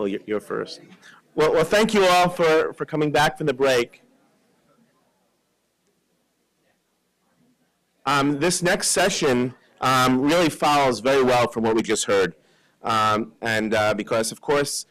Well, you're, you're first. Well, well, thank you all for, for coming back from the break. Um, this next session um, really follows very well from what we just heard. Um, and uh, because, of course,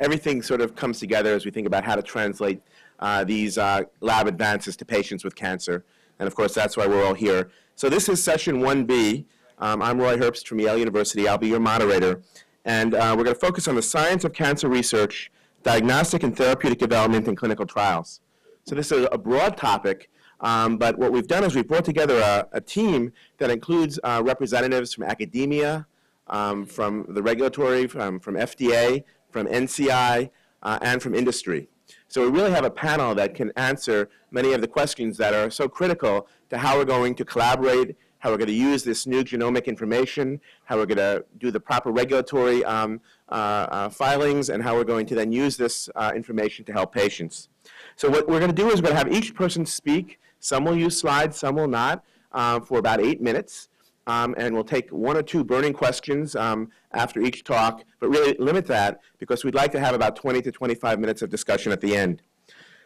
everything sort of comes together as we think about how to translate uh, these uh, lab advances to patients with cancer. And of course, that's why we're all here. So this is session 1B. Um, I'm Roy Herbst from Yale University. I'll be your moderator. And uh, we're going to focus on the science of cancer research, diagnostic and therapeutic development, and clinical trials. So this is a broad topic, um, but what we've done is we've brought together a, a team that includes uh, representatives from academia, um, from the regulatory, from, from FDA, from NCI, uh, and from industry. So we really have a panel that can answer many of the questions that are so critical to how we're going to collaborate, how we're going to use this new genomic information, how we're going to do the proper regulatory um, uh, uh, filings, and how we're going to then use this uh, information to help patients. So what we're going to do is we're going to have each person speak. Some will use slides, some will not, uh, for about eight minutes. Um, and we'll take one or two burning questions um, after each talk, but really limit that because we'd like to have about 20 to 25 minutes of discussion at the end.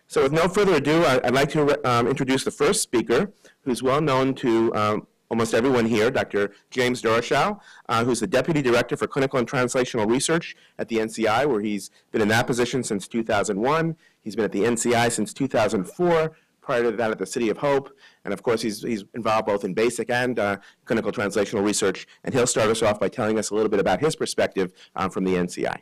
So with no further ado, I- I'd like to um, introduce the first speaker, who's well known to um, almost everyone here, Dr. James Doroshow, uh, who's the Deputy Director for Clinical and Translational Research at the NCI, where he's been in that position since 2001. He's been at the NCI since 2004, prior to that at the City of Hope. And of course, he's, he's involved both in basic and uh, clinical translational research. And he'll start us off by telling us a little bit about his perspective um, from the NCI.